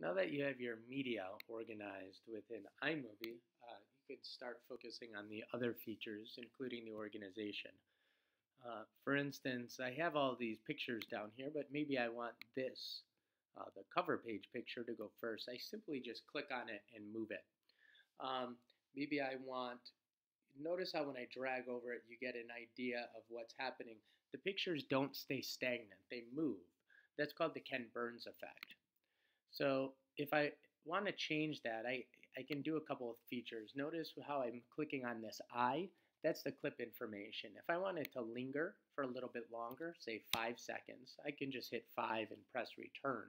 Now that you have your media organized within iMovie, uh, you can start focusing on the other features, including the organization. Uh, for instance, I have all these pictures down here, but maybe I want this, uh, the cover page picture to go first. I simply just click on it and move it. Um, maybe I want, notice how when I drag over it, you get an idea of what's happening. The pictures don't stay stagnant, they move. That's called the Ken Burns effect. So if I want to change that, I, I can do a couple of features. Notice how I'm clicking on this I. That's the clip information. If I wanted to linger for a little bit longer, say five seconds, I can just hit five and press return.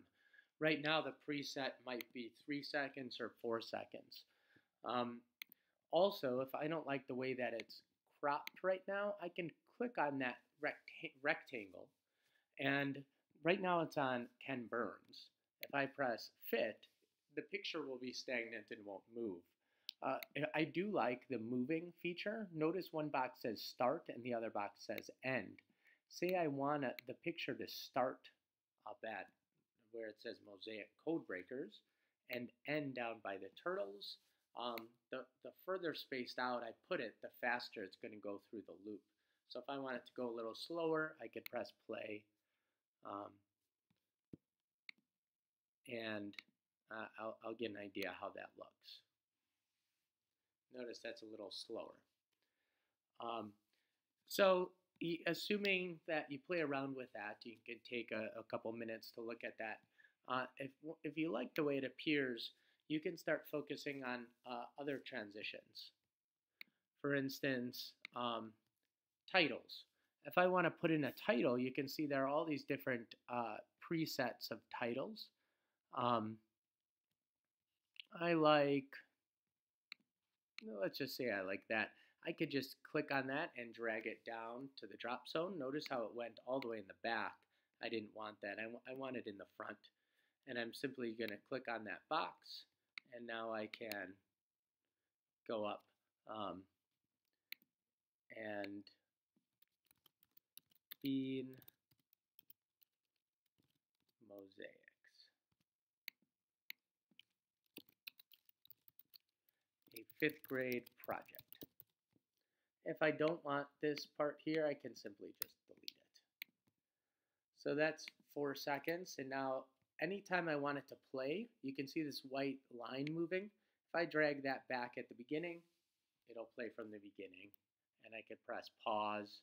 Right now the preset might be three seconds or four seconds. Um, also, if I don't like the way that it's cropped right now, I can click on that recta rectangle and right now it's on Ken Burns. If I press fit, the picture will be stagnant and won't move. Uh, I do like the moving feature. Notice one box says start and the other box says end. Say I want the picture to start up at where it says Mosaic Code Breakers and end down by the turtles. Um, the, the further spaced out I put it, the faster it's going to go through the loop. So if I want it to go a little slower, I could press play. Um, and uh, I'll, I'll get an idea how that looks. Notice that's a little slower. Um, so assuming that you play around with that, you can take a, a couple minutes to look at that. Uh, if, if you like the way it appears, you can start focusing on uh, other transitions. For instance, um, titles. If I want to put in a title, you can see there are all these different uh, presets of titles. Um, I like, let's just say I like that. I could just click on that and drag it down to the drop zone. Notice how it went all the way in the back. I didn't want that. I, I want it in the front. And I'm simply going to click on that box, and now I can go up um, and Bean Mosaic. Fifth grade project. If I don't want this part here, I can simply just delete it. So that's four seconds. And now anytime I want it to play, you can see this white line moving. If I drag that back at the beginning, it'll play from the beginning. And I can press pause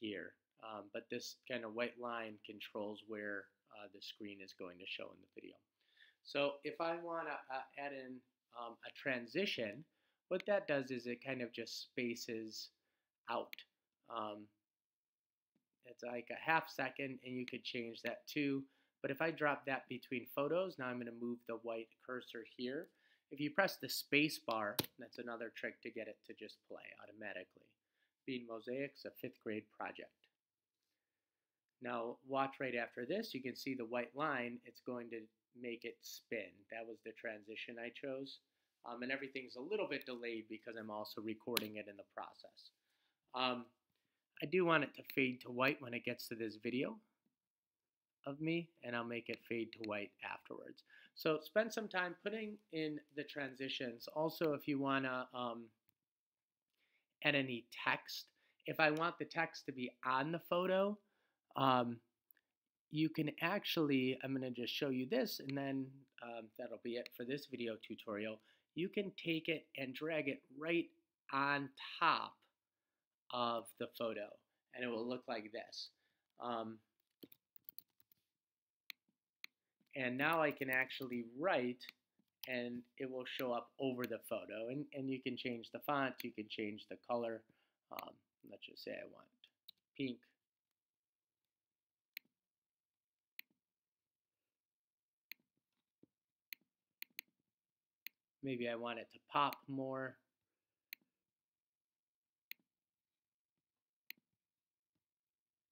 here. Um, but this kind of white line controls where uh, the screen is going to show in the video. So if I want to uh, add in um, a transition, what that does is it kind of just spaces out. Um, it's like a half second and you could change that too. But if I drop that between photos, now I'm going to move the white cursor here. If you press the space bar, that's another trick to get it to just play automatically. Bean Mosaics, a fifth grade project. Now watch right after this, you can see the white line, it's going to make it spin. That was the transition I chose. Um, and everything's a little bit delayed because I'm also recording it in the process. Um, I do want it to fade to white when it gets to this video of me, and I'll make it fade to white afterwards. So spend some time putting in the transitions. Also, if you want to um, add any text, if I want the text to be on the photo, um, you can actually, I'm going to just show you this and then um, that'll be it for this video tutorial. You can take it and drag it right on top of the photo and it will look like this. Um, and now I can actually write and it will show up over the photo and, and you can change the font, you can change the color. Um, let's just say I want pink Maybe I want it to pop more.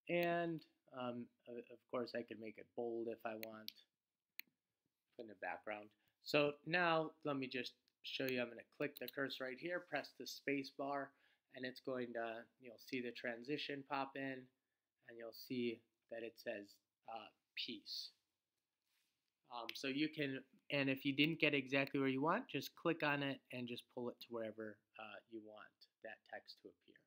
And um, of course I can make it bold if I want in the background. So now let me just show you. I'm going to click the cursor right here, press the space bar, and it's going to, you'll see the transition pop in, and you'll see that it says uh. Um, so you can, and if you didn't get exactly where you want, just click on it and just pull it to wherever uh, you want that text to appear.